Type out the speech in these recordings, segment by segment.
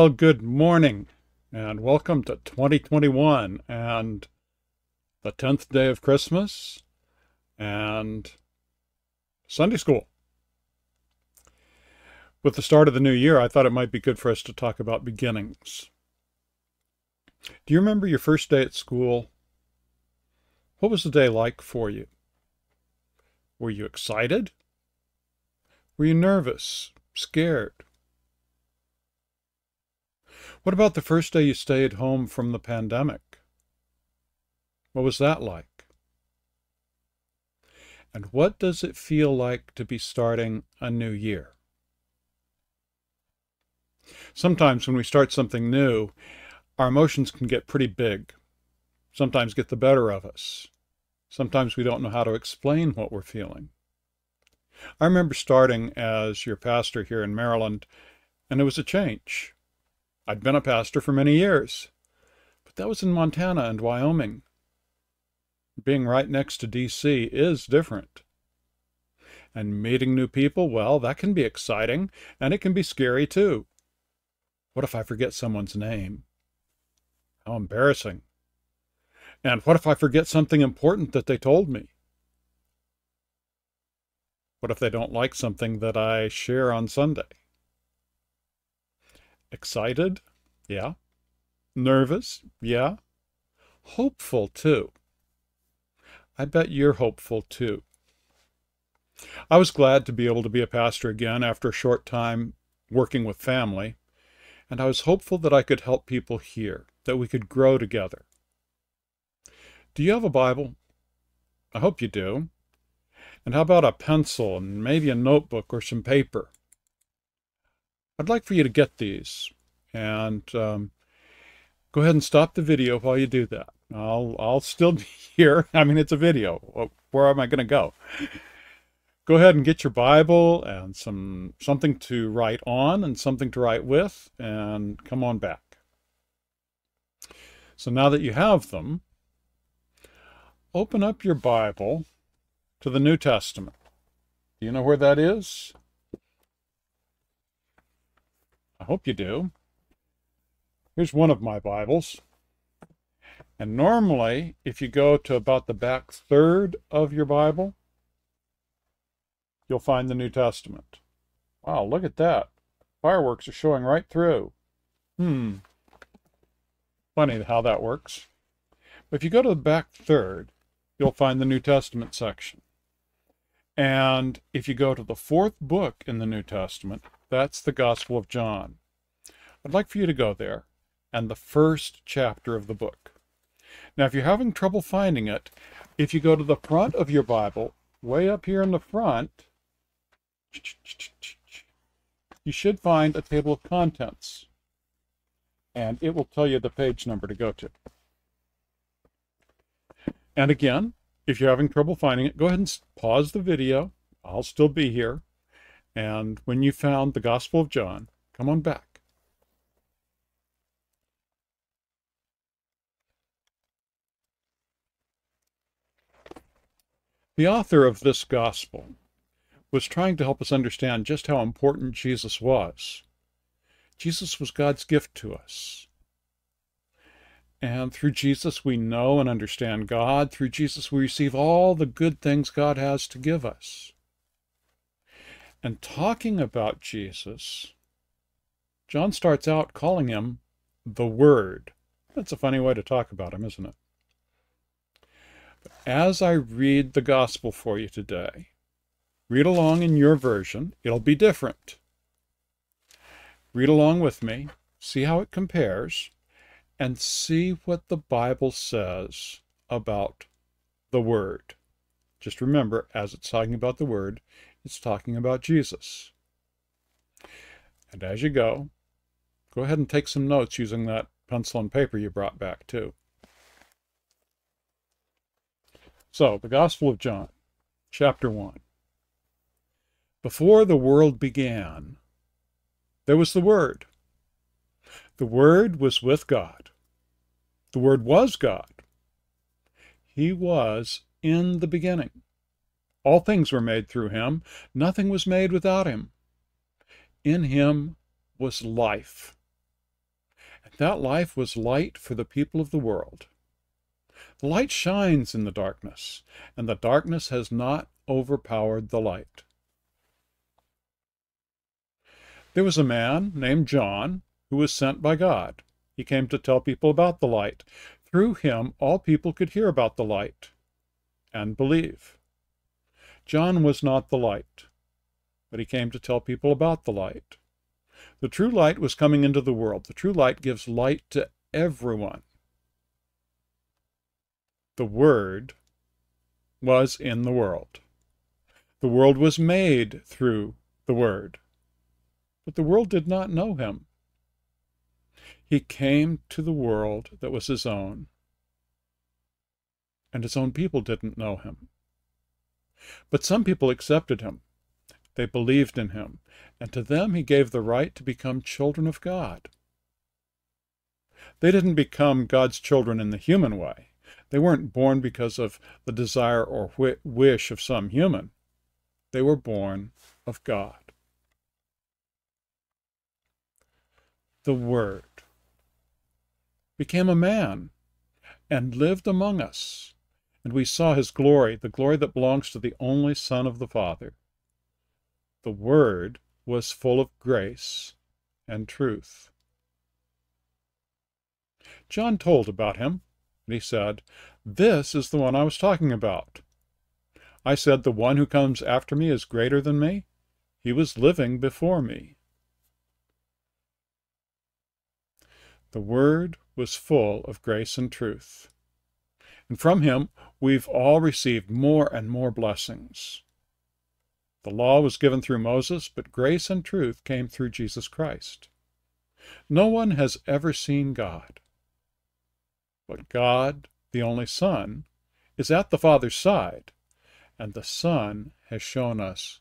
Well, good morning and welcome to 2021 and the 10th day of Christmas and Sunday school. With the start of the new year, I thought it might be good for us to talk about beginnings. Do you remember your first day at school? What was the day like for you? Were you excited? Were you nervous, scared? What about the first day you stayed home from the pandemic? What was that like? And what does it feel like to be starting a new year? Sometimes when we start something new, our emotions can get pretty big, sometimes get the better of us. Sometimes we don't know how to explain what we're feeling. I remember starting as your pastor here in Maryland, and it was a change. I'd been a pastor for many years, but that was in Montana and Wyoming. Being right next to D.C. is different. And meeting new people, well, that can be exciting, and it can be scary too. What if I forget someone's name? How embarrassing. And what if I forget something important that they told me? What if they don't like something that I share on Sunday? Excited? Yeah. Nervous? Yeah. Hopeful, too. I bet you're hopeful, too. I was glad to be able to be a pastor again after a short time working with family, and I was hopeful that I could help people here, that we could grow together. Do you have a Bible? I hope you do. And how about a pencil and maybe a notebook or some paper? I'd like for you to get these and um, go ahead and stop the video while you do that. I'll I'll still be here. I mean, it's a video. Where am I going to go? Go ahead and get your Bible and some something to write on and something to write with, and come on back. So now that you have them, open up your Bible to the New Testament. Do you know where that is? I hope you do. Here's one of my Bibles. And normally, if you go to about the back third of your Bible, you'll find the New Testament. Wow, look at that. Fireworks are showing right through. Hmm. Funny how that works. But if you go to the back third, you'll find the New Testament section. And if you go to the fourth book in the New Testament, that's the Gospel of John. I'd like for you to go there and the first chapter of the book. Now, if you're having trouble finding it, if you go to the front of your Bible, way up here in the front, you should find a table of contents. And it will tell you the page number to go to. And again, if you're having trouble finding it, go ahead and pause the video. I'll still be here. And when you found the Gospel of John, come on back. The author of this Gospel was trying to help us understand just how important Jesus was. Jesus was God's gift to us. And through Jesus, we know and understand God. Through Jesus, we receive all the good things God has to give us. And talking about Jesus, John starts out calling him the Word. That's a funny way to talk about him, isn't it? But As I read the Gospel for you today, read along in your version. It'll be different. Read along with me, see how it compares and see what the Bible says about the Word. Just remember, as it's talking about the Word, it's talking about Jesus. And as you go, go ahead and take some notes using that pencil and paper you brought back too. So, the Gospel of John, chapter 1. Before the world began, there was the Word. The Word was with God the Word was God. He was in the beginning. All things were made through him. Nothing was made without him. In him was life, And that life was light for the people of the world. The light shines in the darkness, and the darkness has not overpowered the light. There was a man named John who was sent by God. He came to tell people about the light. Through him, all people could hear about the light and believe. John was not the light, but he came to tell people about the light. The true light was coming into the world. The true light gives light to everyone. The Word was in the world. The world was made through the Word but the world did not know him. He came to the world that was his own, and his own people didn't know him. But some people accepted him. They believed in him, and to them he gave the right to become children of God. They didn't become God's children in the human way. They weren't born because of the desire or wish of some human. They were born of God. the Word, became a man and lived among us. And we saw his glory, the glory that belongs to the only Son of the Father. The Word was full of grace and truth. John told about him, and he said, This is the one I was talking about. I said, The one who comes after me is greater than me. He was living before me. The Word was full of grace and truth. And from him we've all received more and more blessings. The law was given through Moses, but grace and truth came through Jesus Christ. No one has ever seen God. But God, the only Son, is at the Father's side, and the Son has shown us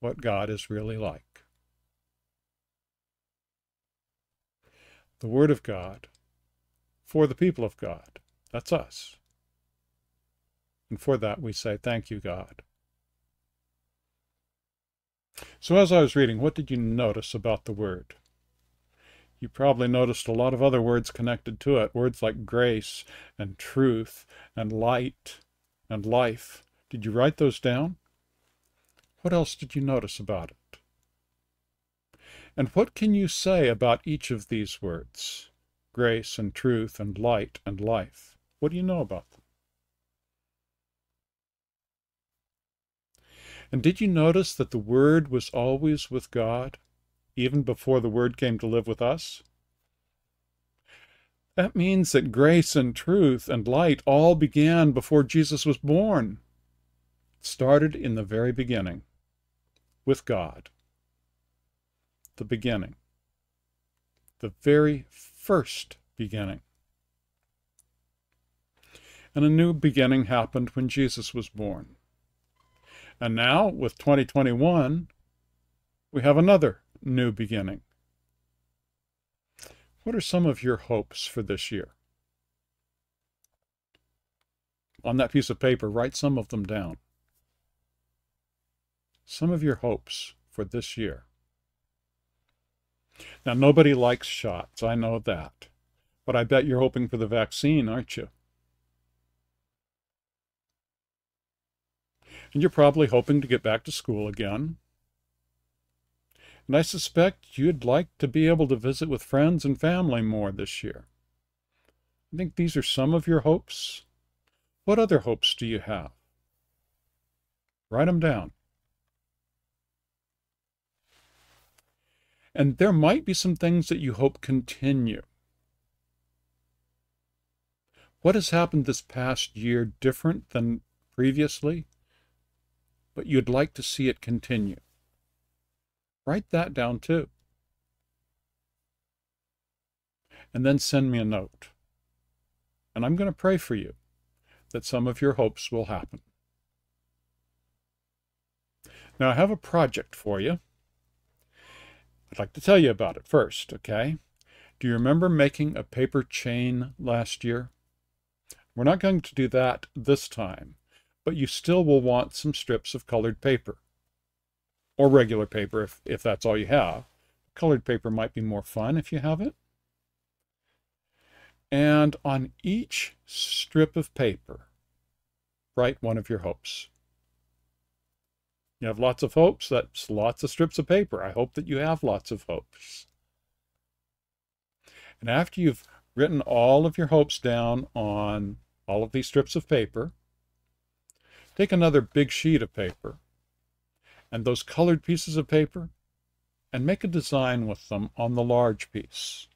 what God is really like. the Word of God for the people of God. That's us. And for that we say, Thank you, God. So, as I was reading, what did you notice about the Word? You probably noticed a lot of other words connected to it words like grace and truth and light and life. Did you write those down? What else did you notice about it? And what can you say about each of these words? Grace and truth and light and life. What do you know about them? And did you notice that the Word was always with God, even before the Word came to live with us? That means that grace and truth and light all began before Jesus was born. It started in the very beginning with God the beginning, the very first beginning. And a new beginning happened when Jesus was born. And now, with 2021, we have another new beginning. What are some of your hopes for this year? On that piece of paper, write some of them down. Some of your hopes for this year. Now, nobody likes shots. I know that. But I bet you're hoping for the vaccine, aren't you? And you're probably hoping to get back to school again. And I suspect you'd like to be able to visit with friends and family more this year. I think these are some of your hopes. What other hopes do you have? Write them down. And there might be some things that you hope continue. What has happened this past year different than previously, but you'd like to see it continue? Write that down too. And then send me a note. And I'm going to pray for you that some of your hopes will happen. Now, I have a project for you. I'd like to tell you about it first, okay? Do you remember making a paper chain last year? We're not going to do that this time, but you still will want some strips of colored paper. Or regular paper if, if that's all you have. Colored paper might be more fun if you have it. And on each strip of paper, write one of your hopes. You have lots of hopes, that's lots of strips of paper. I hope that you have lots of hopes. And after you've written all of your hopes down on all of these strips of paper, take another big sheet of paper and those colored pieces of paper and make a design with them on the large piece.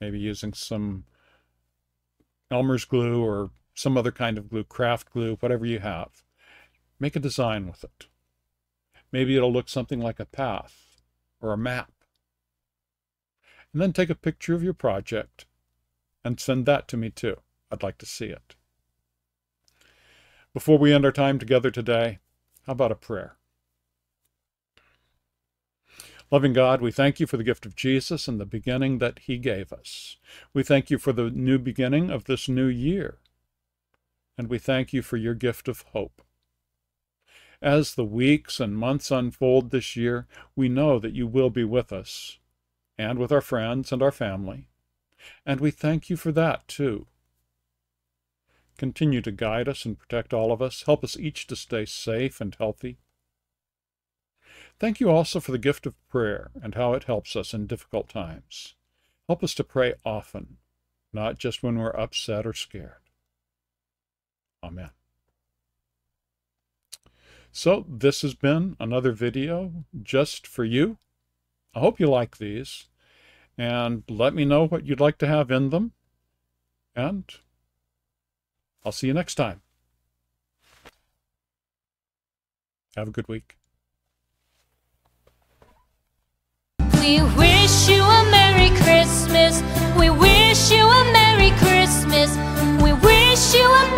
Maybe using some Elmer's glue or some other kind of glue, craft glue, whatever you have. Make a design with it. Maybe it'll look something like a path or a map. And then take a picture of your project and send that to me too. I'd like to see it. Before we end our time together today, how about a prayer? Loving God, we thank you for the gift of Jesus and the beginning that he gave us. We thank you for the new beginning of this new year. And we thank you for your gift of hope. As the weeks and months unfold this year, we know that you will be with us and with our friends and our family. And we thank you for that too. Continue to guide us and protect all of us. Help us each to stay safe and healthy. Thank you also for the gift of prayer and how it helps us in difficult times. Help us to pray often, not just when we're upset or scared. Amen. So this has been another video just for you. I hope you like these and let me know what you'd like to have in them. And I'll see you next time. Have a good week. We wish you a Merry Christmas. We wish you a Merry Christmas. We wish you a